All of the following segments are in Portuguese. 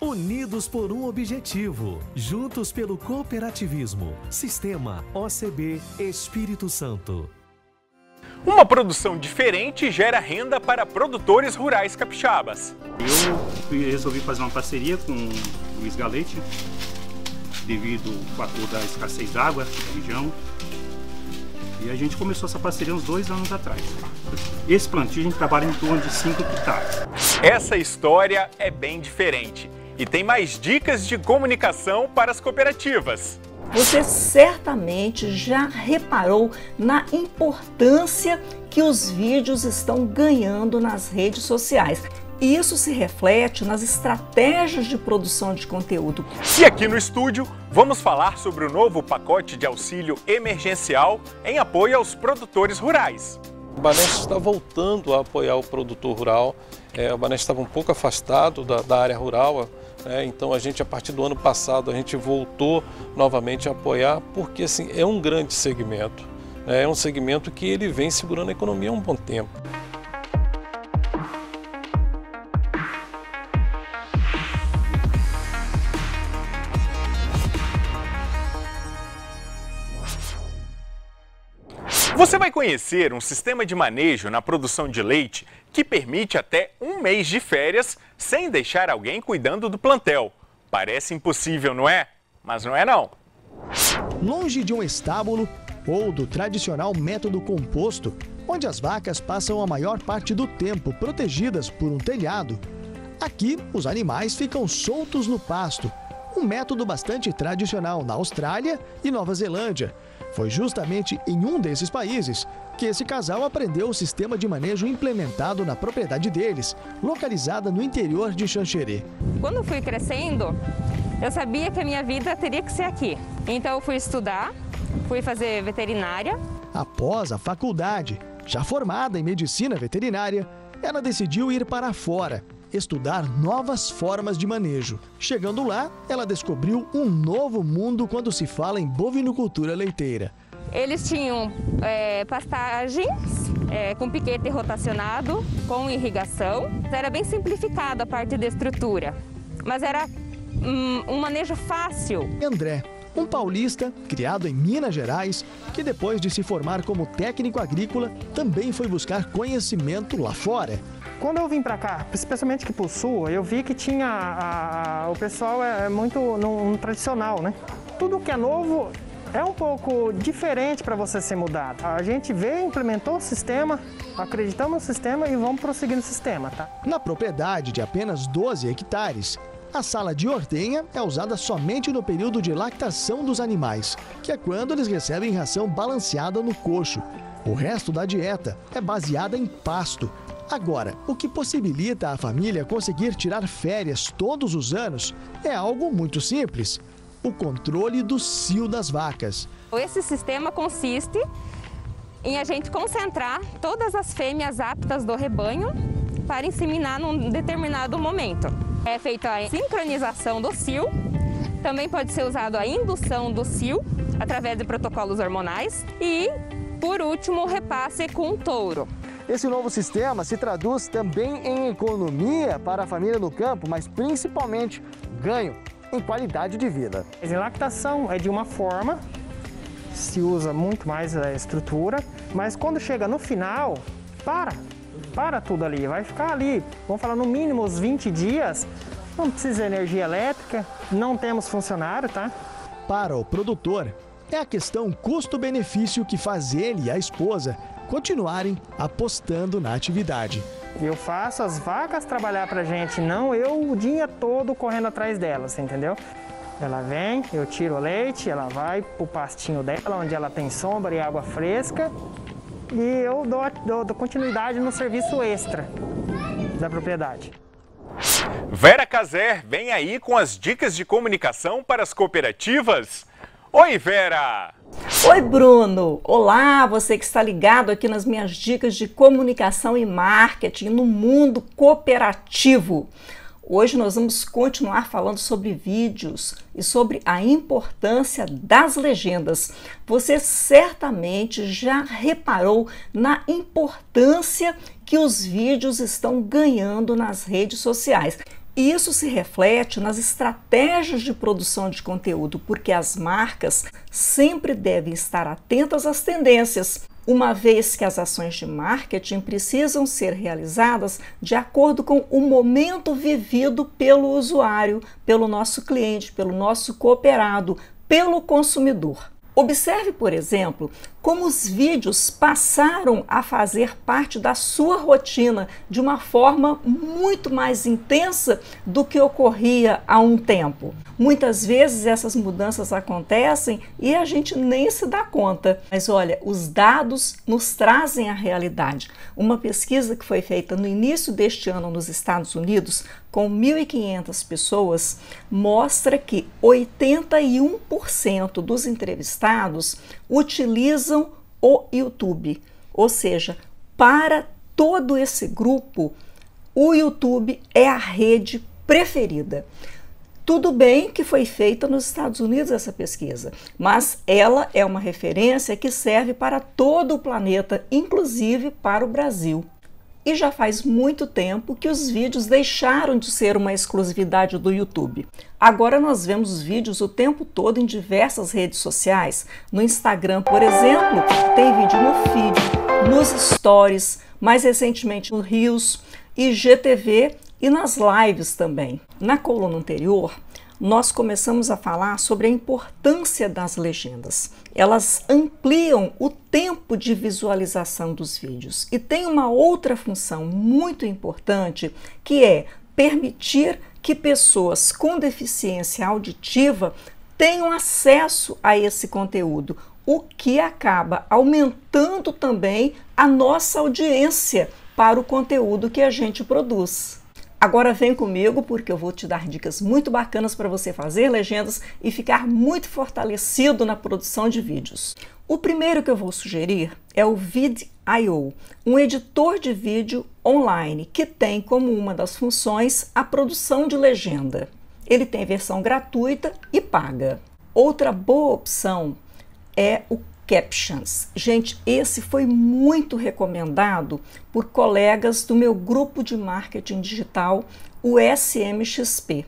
Unidos por um objetivo, juntos pelo cooperativismo. Sistema OCB Espírito Santo. Uma produção diferente gera renda para produtores rurais capixabas. Eu resolvi fazer uma parceria com o Luiz Galete, devido ao fator da escassez d'água da região. E a gente começou essa parceria uns dois anos atrás. Esse plantio a gente trabalha em torno de 5 hectares. Essa história é bem diferente e tem mais dicas de comunicação para as cooperativas. Você certamente já reparou na importância que os vídeos estão ganhando nas redes sociais. E isso se reflete nas estratégias de produção de conteúdo. E aqui no estúdio, vamos falar sobre o novo pacote de auxílio emergencial em apoio aos produtores rurais. O Banestes está voltando a apoiar o produtor rural. É, o Banestes estava um pouco afastado da, da área rural, né? então a gente, a partir do ano passado, a gente voltou novamente a apoiar, porque assim, é um grande segmento. Né? É um segmento que ele vem segurando a economia há um bom tempo. Você vai conhecer um sistema de manejo na produção de leite que permite até um mês de férias sem deixar alguém cuidando do plantel. Parece impossível, não é? Mas não é não. Longe de um estábulo ou do tradicional método composto, onde as vacas passam a maior parte do tempo protegidas por um telhado, aqui os animais ficam soltos no pasto, um método bastante tradicional na Austrália e Nova Zelândia foi justamente em um desses países que esse casal aprendeu o sistema de manejo implementado na propriedade deles, localizada no interior de Xanxerê. Quando fui crescendo, eu sabia que a minha vida teria que ser aqui. Então eu fui estudar, fui fazer veterinária. Após a faculdade, já formada em medicina veterinária, ela decidiu ir para fora estudar novas formas de manejo. Chegando lá, ela descobriu um novo mundo quando se fala em bovinocultura leiteira. Eles tinham é, pastagens é, com piquete rotacionado, com irrigação. Era bem simplificado a parte da estrutura, mas era um, um manejo fácil. André, um paulista criado em Minas Gerais, que depois de se formar como técnico agrícola, também foi buscar conhecimento lá fora. Quando eu vim para cá, especialmente aqui pro sul, eu vi que tinha a, a, o pessoal é, é muito no, tradicional, né? Tudo que é novo é um pouco diferente para você ser mudado. A gente veio, implementou o sistema, acreditamos no sistema e vamos prosseguir no sistema, tá? Na propriedade de apenas 12 hectares, a sala de ordenha é usada somente no período de lactação dos animais, que é quando eles recebem ração balanceada no coxo. O resto da dieta é baseada em pasto, Agora, o que possibilita a família conseguir tirar férias todos os anos é algo muito simples: o controle do cio das vacas. Esse sistema consiste em a gente concentrar todas as fêmeas aptas do rebanho para inseminar num determinado momento. É feita a sincronização do cio, também pode ser usado a indução do cio através de protocolos hormonais e, por último, o repasse com touro. Esse novo sistema se traduz também em economia para a família no campo, mas principalmente ganho em qualidade de vida. A lactação é de uma forma, se usa muito mais a estrutura, mas quando chega no final, para, para tudo ali, vai ficar ali, vamos falar no mínimo uns 20 dias, não precisa de energia elétrica, não temos funcionário, tá? Para o produtor, é a questão custo-benefício que faz ele e a esposa continuarem apostando na atividade. Eu faço as vacas trabalhar para gente, não eu o dia todo correndo atrás delas, entendeu? Ela vem, eu tiro o leite, ela vai pro pastinho dela, onde ela tem sombra e água fresca, e eu dou, dou, dou continuidade no serviço extra da propriedade. Vera Caser vem aí com as dicas de comunicação para as cooperativas. Oi, Vera! Oi, Bruno! Olá, você que está ligado aqui nas minhas dicas de comunicação e marketing no mundo cooperativo. Hoje nós vamos continuar falando sobre vídeos e sobre a importância das legendas. Você certamente já reparou na importância que os vídeos estão ganhando nas redes sociais. E isso se reflete nas estratégias de produção de conteúdo, porque as marcas sempre devem estar atentas às tendências, uma vez que as ações de marketing precisam ser realizadas de acordo com o momento vivido pelo usuário, pelo nosso cliente, pelo nosso cooperado, pelo consumidor. Observe, por exemplo, como os vídeos passaram a fazer parte da sua rotina de uma forma muito mais intensa do que ocorria há um tempo. Muitas vezes essas mudanças acontecem e a gente nem se dá conta. Mas olha, os dados nos trazem a realidade. Uma pesquisa que foi feita no início deste ano nos Estados Unidos, com 1.500 pessoas, mostra que 81% dos entrevistados utilizam o YouTube. Ou seja, para todo esse grupo, o YouTube é a rede preferida. Tudo bem que foi feita nos Estados Unidos essa pesquisa, mas ela é uma referência que serve para todo o planeta, inclusive para o Brasil. E já faz muito tempo que os vídeos deixaram de ser uma exclusividade do YouTube. Agora nós vemos vídeos o tempo todo em diversas redes sociais. No Instagram, por exemplo, tem vídeo no feed, nos stories, mais recentemente no Reels, IGTV e nas lives também. Na coluna anterior, nós começamos a falar sobre a importância das legendas. Elas ampliam o tempo de visualização dos vídeos e tem uma outra função muito importante que é permitir que pessoas com deficiência auditiva tenham acesso a esse conteúdo, o que acaba aumentando também a nossa audiência para o conteúdo que a gente produz. Agora vem comigo porque eu vou te dar dicas muito bacanas para você fazer legendas e ficar muito fortalecido na produção de vídeos. O primeiro que eu vou sugerir é o Vid.io, um editor de vídeo online que tem como uma das funções a produção de legenda. Ele tem versão gratuita e paga. Outra boa opção é o Captions. Gente, esse foi muito recomendado por colegas do meu grupo de marketing digital, o SMXP.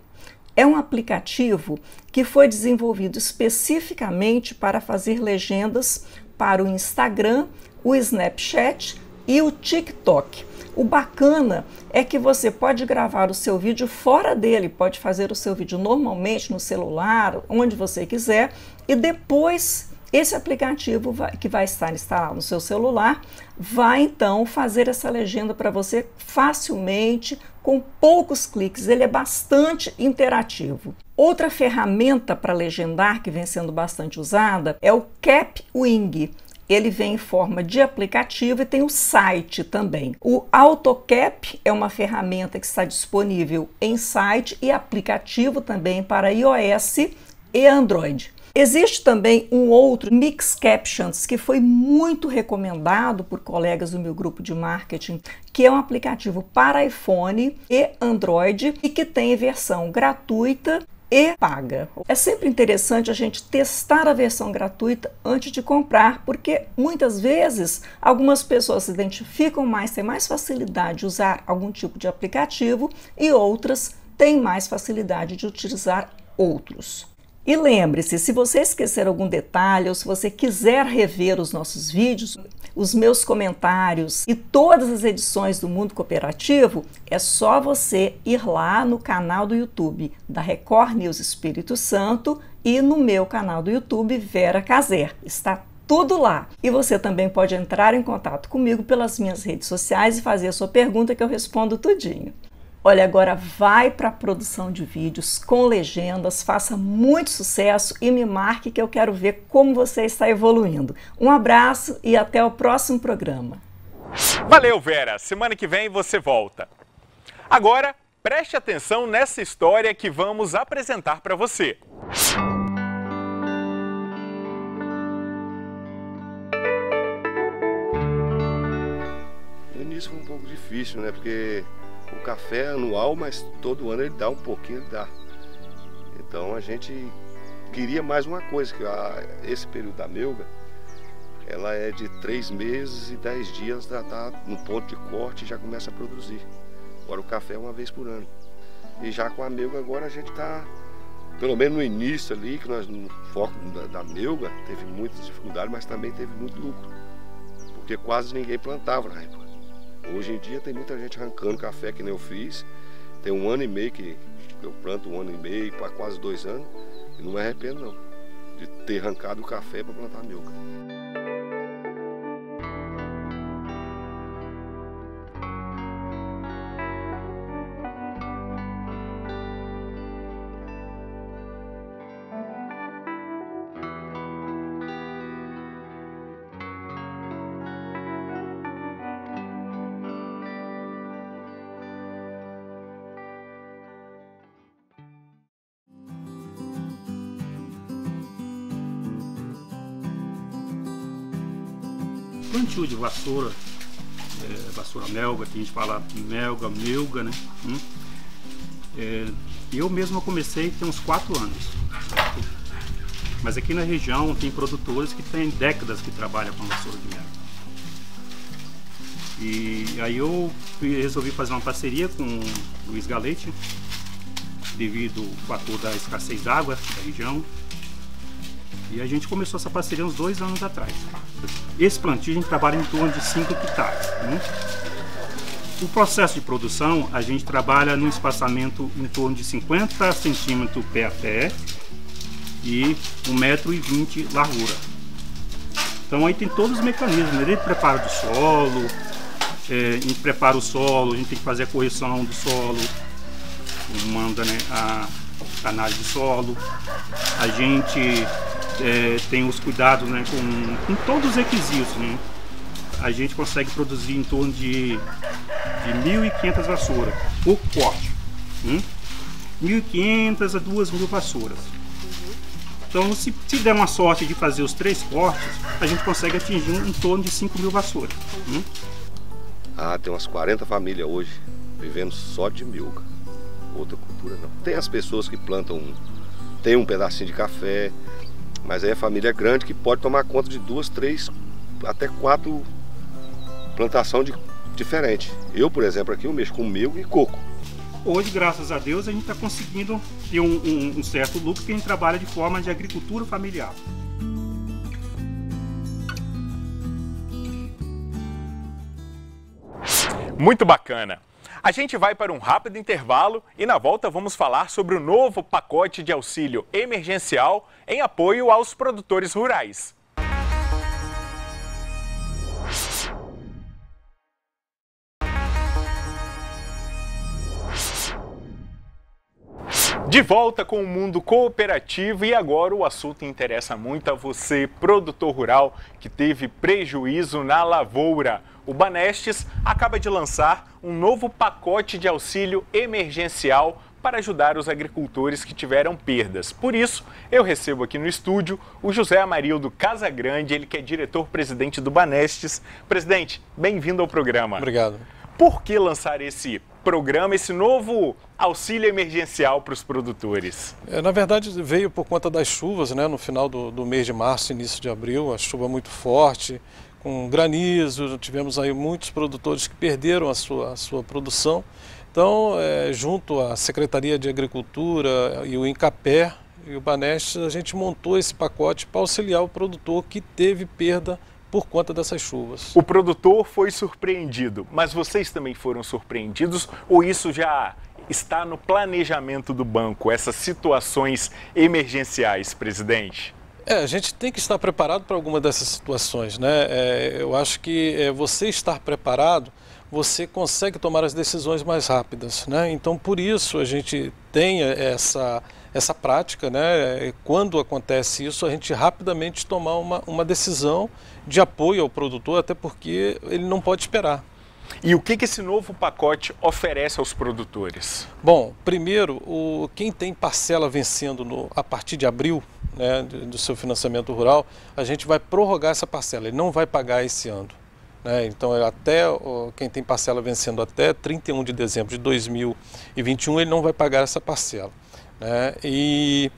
É um aplicativo que foi desenvolvido especificamente para fazer legendas para o Instagram, o Snapchat e o TikTok. O bacana é que você pode gravar o seu vídeo fora dele, pode fazer o seu vídeo normalmente no celular, onde você quiser, e depois esse aplicativo vai, que vai estar instalado no seu celular vai então fazer essa legenda para você facilmente, com poucos cliques. Ele é bastante interativo. Outra ferramenta para legendar que vem sendo bastante usada é o Capwing. Ele vem em forma de aplicativo e tem o site também. O AutoCap é uma ferramenta que está disponível em site e aplicativo também para iOS e Android. Existe também um outro Mix Captions que foi muito recomendado por colegas do meu grupo de marketing, que é um aplicativo para iPhone e Android e que tem versão gratuita e paga. É sempre interessante a gente testar a versão gratuita antes de comprar, porque muitas vezes algumas pessoas se identificam mais, têm mais facilidade de usar algum tipo de aplicativo e outras têm mais facilidade de utilizar outros. E lembre-se, se você esquecer algum detalhe ou se você quiser rever os nossos vídeos, os meus comentários e todas as edições do Mundo Cooperativo, é só você ir lá no canal do YouTube da Record News Espírito Santo e no meu canal do YouTube Vera Caser. Está tudo lá. E você também pode entrar em contato comigo pelas minhas redes sociais e fazer a sua pergunta que eu respondo tudinho. Olha, agora vai para a produção de vídeos com legendas, faça muito sucesso e me marque que eu quero ver como você está evoluindo. Um abraço e até o próximo programa. Valeu, Vera! Semana que vem você volta. Agora, preste atenção nessa história que vamos apresentar para você. No início foi um pouco difícil, né? Porque o café anual, mas todo ano ele dá um pouquinho, ele dá. Então a gente queria mais uma coisa, que a, esse período da melga, ela é de três meses e dez dias, já está no ponto de corte e já começa a produzir. Agora o café é uma vez por ano. E já com a melga agora a gente está, pelo menos no início ali, que nós no foco da, da melga, teve muitas dificuldades, mas também teve muito lucro. Porque quase ninguém plantava na época. Hoje em dia tem muita gente arrancando café que nem eu fiz. Tem um ano e meio que eu planto um ano e meio para quase dois anos. E não me arrependo não de ter arrancado o café para plantar milka. Plantio de vassoura, é, vassoura melga, que a gente fala melga, melga, né? Hum? É, eu mesmo comecei tem uns 4 anos. Mas aqui na região tem produtores que têm décadas que trabalham com vassoura de melga. E aí eu resolvi fazer uma parceria com o Luiz Galete, devido ao fator da escassez d'água da região. E a gente começou essa parceria uns dois anos atrás. Esse plantio a gente trabalha em torno de 5 hectares. Né? O processo de produção a gente trabalha num espaçamento em torno de 50 centímetros pé a pé e 1,20m de largura. Então aí tem todos os mecanismos, né? desde preparo do solo, é, a gente prepara o solo, a gente tem que fazer a correção do solo, manda né, a análise do solo, a gente é, tem os cuidados né, com, com todos os requisitos. Né? A gente consegue produzir em torno de, de 1.500 vassouras por corte. Hum? 1.500 a 2.000 vassouras. Então, se, se der uma sorte de fazer os três cortes, a gente consegue atingir um, em torno de 5 mil vassouras. Hum? Ah, tem umas 40 famílias hoje vivendo só de milga. Outra cultura não. Tem as pessoas que plantam, tem um pedacinho de café, mas aí a família é grande que pode tomar conta de duas, três, até quatro plantação de, diferente. Eu, por exemplo, aqui eu mexo com milho e coco. Hoje, graças a Deus, a gente está conseguindo ter um, um, um certo lucro porque a gente trabalha de forma de agricultura familiar. Muito bacana. A gente vai para um rápido intervalo e na volta vamos falar sobre o novo pacote de auxílio emergencial em apoio aos produtores rurais. De volta com o mundo cooperativo e agora o assunto interessa muito a você, produtor rural que teve prejuízo na lavoura. O Banestes acaba de lançar um novo pacote de auxílio emergencial para ajudar os agricultores que tiveram perdas. Por isso, eu recebo aqui no estúdio o José Amarildo Casagrande, ele que é diretor-presidente do Banestes. Presidente, bem-vindo ao programa. Obrigado. Por que lançar esse programa, esse novo auxílio emergencial para os produtores? É, na verdade, veio por conta das chuvas, né? No final do, do mês de março, início de abril, a chuva muito forte, com granizo, tivemos aí muitos produtores que perderam a sua, a sua produção. Então, é, junto à Secretaria de Agricultura e o Incapé e o Baneste, a gente montou esse pacote para auxiliar o produtor que teve perda por conta dessas chuvas. O produtor foi surpreendido, mas vocês também foram surpreendidos ou isso já está no planejamento do banco, essas situações emergenciais, presidente? É, a gente tem que estar preparado para alguma dessas situações, né? É, eu acho que é, você estar preparado, você consegue tomar as decisões mais rápidas, né? Então, por isso a gente tem essa essa prática, né? Quando acontece isso, a gente rapidamente tomar uma, uma decisão de apoio ao produtor, até porque ele não pode esperar. E o que, que esse novo pacote oferece aos produtores? Bom, primeiro, o, quem tem parcela vencendo no, a partir de abril né, do seu financiamento rural, a gente vai prorrogar essa parcela, ele não vai pagar esse ano. Né? Então, é até quem tem parcela vencendo até 31 de dezembro de 2021, ele não vai pagar essa parcela. Né? E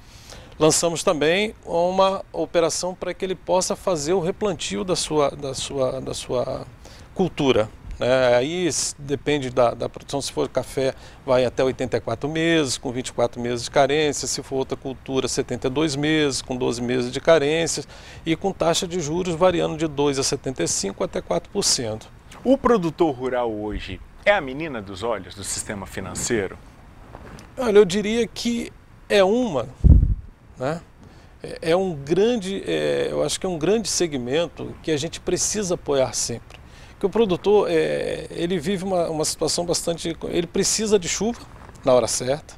lançamos também uma operação para que ele possa fazer o replantio da sua, da sua, da sua cultura. Né? Aí depende da, da, produção, se for café vai até 84 meses, com 24 meses de carência, se for outra cultura 72 meses, com 12 meses de carência e com taxa de juros variando de 2 a 75 até 4%. O produtor rural hoje é a menina dos olhos do sistema financeiro? Olha, eu diria que é uma, né? É, é um grande, é, eu acho que é um grande segmento que a gente precisa apoiar sempre. Que o produtor, é, ele vive uma, uma situação bastante, ele precisa de chuva na hora certa.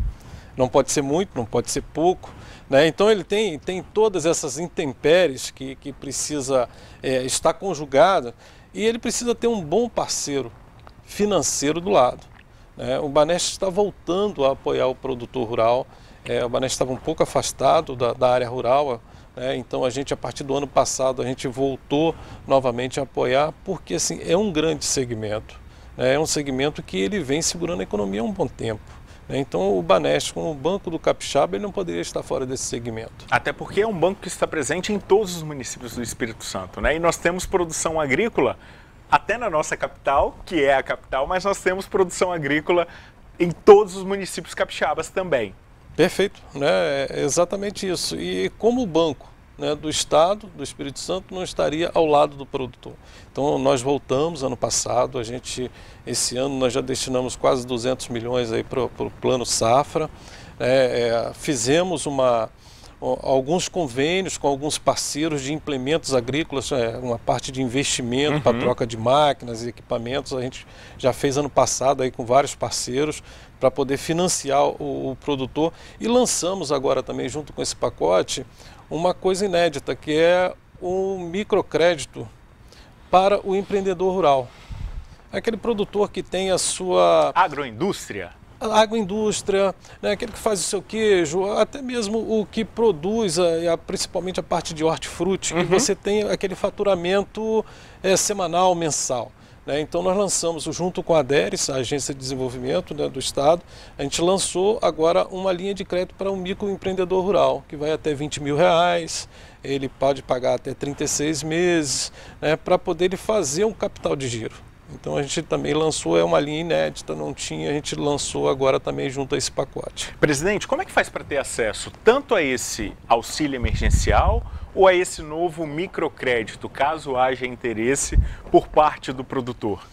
Não pode ser muito, não pode ser pouco. Né? Então ele tem, tem todas essas intempéries que, que precisa é, estar conjugada e ele precisa ter um bom parceiro financeiro do lado. Né? O Banesp está voltando a apoiar o produtor rural. É, o Banesp estava um pouco afastado da, da área rural, né? então a gente, a partir do ano passado, a gente voltou novamente a apoiar, porque assim, é um grande segmento. Né? É um segmento que ele vem segurando a economia há um bom tempo. Né? Então o Banesp, como o Banco do Capixaba, ele não poderia estar fora desse segmento. Até porque é um banco que está presente em todos os municípios do Espírito Santo. Né? E nós temos produção agrícola até na nossa capital, que é a capital, mas nós temos produção agrícola em todos os municípios capixabas também. Perfeito, né? é exatamente isso. E como o banco né, do Estado, do Espírito Santo, não estaria ao lado do produtor. Então nós voltamos ano passado, a gente, esse ano nós já destinamos quase 200 milhões para o plano Safra, é, é, fizemos uma, alguns convênios com alguns parceiros de implementos agrícolas, é, uma parte de investimento uhum. para troca de máquinas e equipamentos. A gente já fez ano passado aí com vários parceiros para poder financiar o, o, produtor e lançamos agora também junto com esse pacote uma coisa inédita que é o microcrédito para o empreendedor rural. Aquele produtor que tem a sua agroindústria a agroindústria, né, aquele que faz o seu queijo, até mesmo o que produz, a, a, principalmente a parte de hortifruti, uhum. que você tem aquele faturamento é, semanal, mensal. Né? Então nós lançamos, junto com a ADERES, a Agência de Desenvolvimento né, do Estado, a gente lançou agora uma linha de crédito para um microempreendedor rural, que vai até 20 mil reais, ele pode pagar até 36 meses, né, para poder ele fazer um capital de giro. Então a gente também lançou, é uma linha inédita, não tinha, a gente lançou agora também junto a esse pacote. Presidente, como é que faz para ter acesso tanto a esse auxílio emergencial ou a esse novo microcrédito, caso haja interesse por parte do produtor?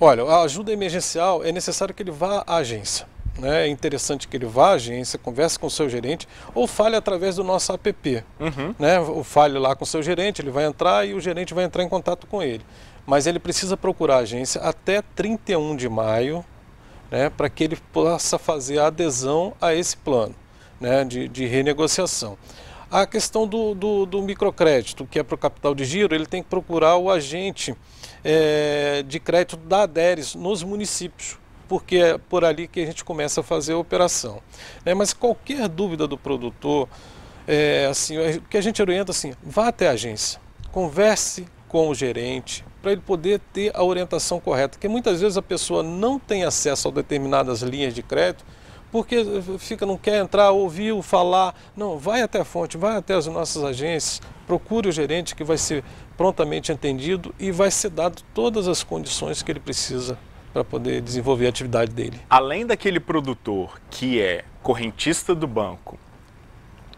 Olha, a ajuda emergencial é necessário que ele vá à agência. Né? É interessante que ele vá à agência, converse com o seu gerente ou fale através do nosso app. Uhum. Né? Ou fale lá com o seu gerente, ele vai entrar e o gerente vai entrar em contato com ele mas ele precisa procurar a agência até 31 de maio né, para que ele possa fazer a adesão a esse plano né, de, de renegociação. A questão do, do, do, microcrédito, que é para o capital de giro, ele tem que procurar o agente é, de crédito da ADERES nos municípios, porque é por ali que a gente começa a fazer a operação. É, mas qualquer dúvida do produtor, é, assim, o que a gente orienta assim, vá até a agência, converse com o gerente, para ele poder ter a orientação correta. Porque muitas vezes a pessoa não tem acesso a determinadas linhas de crédito porque fica, não quer entrar, ouviu falar. Não, vai até a fonte, vai até as nossas agências, procure o gerente que vai ser prontamente entendido e vai ser dado todas as condições que ele precisa para poder desenvolver a atividade dele. Além daquele produtor que é correntista do banco,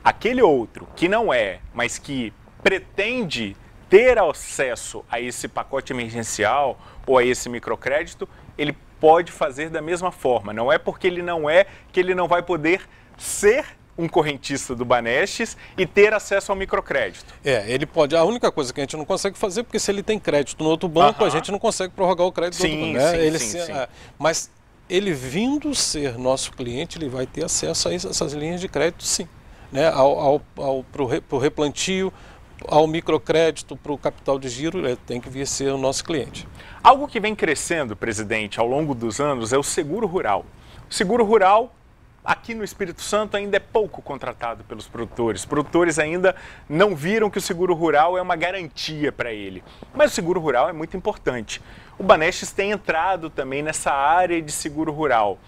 aquele outro que não é, mas que pretende ter acesso a esse pacote emergencial ou a esse microcrédito, ele pode fazer da mesma forma. Não é porque ele não é que ele não vai poder ser um correntista do Banestes e ter acesso ao microcrédito. É, ele pode. A única coisa que a gente não consegue fazer, porque se ele tem crédito no outro banco, uh -huh. a gente não consegue prorrogar o crédito sim, do outro banco. Né? Ele sim, se, sim. É, mas ele vindo ser nosso cliente, ele vai ter acesso a essas linhas de crédito, sim. Né? Ao, ao, ao, para o replantio, ao microcrédito, para o capital de giro, ele tem que vir ser o nosso cliente. Algo que vem crescendo, presidente, ao longo dos anos é o seguro rural. O seguro rural aqui no Espírito Santo ainda é pouco contratado pelos produtores. Produtores ainda não viram que o seguro rural é uma garantia para ele. Mas o seguro rural é muito importante. O Banestes tem entrado também nessa área de seguro rural.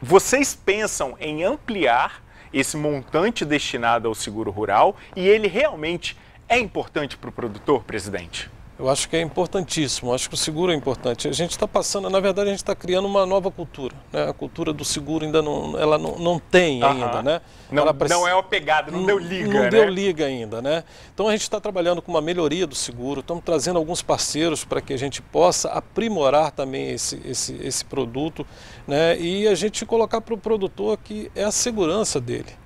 Vocês pensam em ampliar esse montante destinado ao seguro rural e ele realmente é importante para o produtor, presidente? Eu acho que é importantíssimo, acho que o seguro é importante. A gente está passando, na verdade, a gente está criando uma nova cultura. Né? A cultura do seguro ainda não, ela não, não tem ainda, né? Não, ela não é uma pegada, não, não deu liga, Não né? deu liga ainda, né? Então a gente está trabalhando com uma melhoria do seguro, estamos trazendo alguns parceiros para que a gente possa aprimorar também esse, esse, esse produto, né? E a gente colocar para o produtor que é a segurança dele.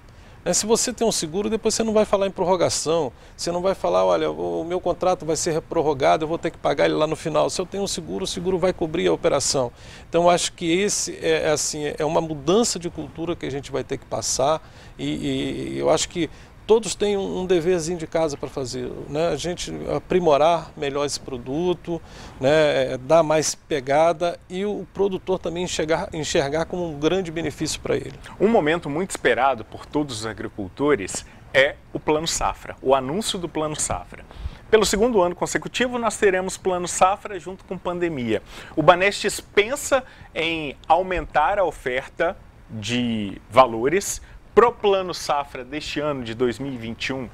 É, se você tem um seguro, depois você não vai falar em prorrogação, você não vai falar, olha, o meu contrato vai ser prorrogado, eu vou ter que pagar ele lá no final. Se eu tenho um seguro, o seguro vai cobrir a operação. Então, acho que esse é, é assim, é uma mudança de cultura que a gente vai ter que passar e, e eu acho que todos têm um, deverzinho de casa para fazer. Né? A gente aprimorar melhor esse produto, né? É, dar mais pegada e o produtor também enxergar, enxergar como um grande benefício para ele. Um momento muito esperado por todos os agricultores é o Plano Safra, o anúncio do Plano Safra. Pelo segundo ano consecutivo, nós teremos Plano Safra junto com pandemia. O Banestes pensa em aumentar a oferta de valores pro Plano Safra deste ano de 2021?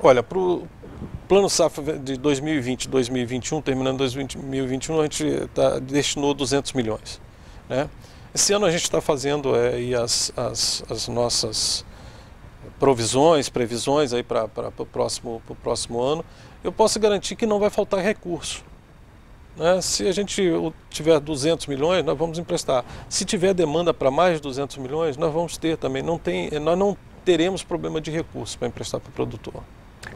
Olha, para o Plano Safra de 2020 2021, terminando 2021, a gente tá, destinou 200 milhões. Né? Esse ano a gente está fazendo é, as, as, as, nossas provisões, previsões para o próximo, próximo ano. Eu posso garantir que não vai faltar recurso. Né? Se a gente tiver 200 milhões, nós vamos emprestar. Se tiver demanda para mais de 200 milhões, nós vamos ter também. Não tem, nós não teremos problema de recursos para emprestar para o produtor.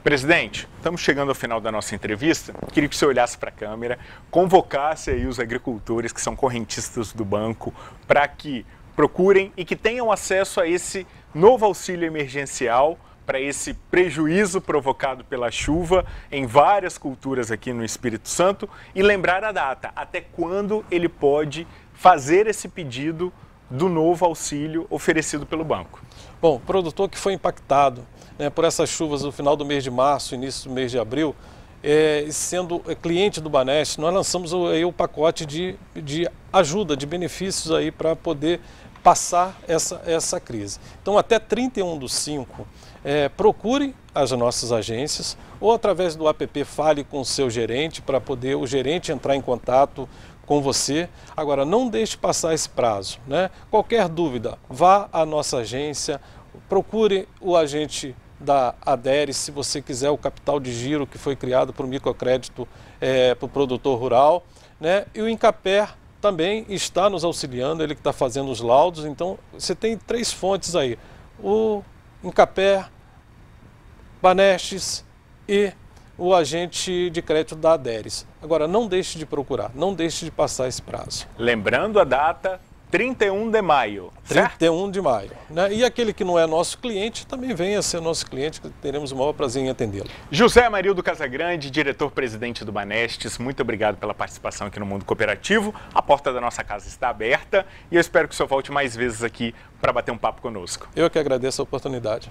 Presidente, estamos chegando ao final da nossa entrevista. Queria que você olhasse para a câmera, convocasse aí os agricultores que são correntistas do banco para que procurem e que tenham acesso a esse novo auxílio emergencial para esse prejuízo provocado pela chuva em várias culturas aqui no Espírito Santo e lembrar a data, até quando ele pode fazer esse pedido do novo auxílio oferecido pelo banco. Bom, produtor que foi impactado né, por essas chuvas no final do mês de março, início do mês de abril, é, sendo cliente do Banest, nós lançamos o, aí, o pacote de, de ajuda, de benefícios aí para poder passar essa, essa crise. Então, até 31 do 5, é, procure as nossas agências ou através do app fale com o seu gerente para poder o gerente entrar em contato com você. Agora, não deixe passar esse prazo. Né? Qualquer dúvida, vá à nossa agência, procure o agente da ADERE, se você quiser o capital de giro que foi criado para o microcrédito é, para o produtor rural. Né? E o Incaper também está nos auxiliando, ele que está fazendo os laudos. Então, você tem três fontes aí. O Incapé, Banestes e o agente de crédito da Aderes. Agora, não deixe de procurar, não deixe de passar esse prazo. Lembrando a data, 31 de maio. 31 certo? de maio. Né? E aquele que não é nosso cliente também venha ser nosso cliente, que teremos o maior prazer em atendê-lo. José Marildo Casagrande, diretor-presidente do Banestes, muito obrigado pela participação aqui no Mundo Cooperativo. A porta da nossa casa está aberta e eu espero que o senhor volte mais vezes aqui para bater um papo conosco. Eu que agradeço a oportunidade.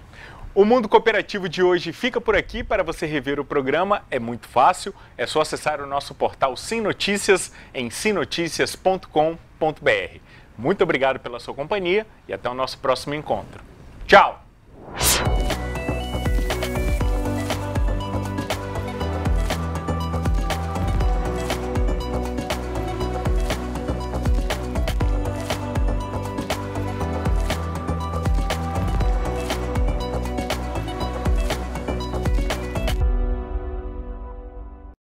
O Mundo Cooperativo de hoje fica por aqui. Para você rever o programa é muito fácil, é só acessar o nosso portal Sim Notícias em simnoticias.com.br. Muito obrigado pela sua companhia e até o nosso próximo encontro. Tchau!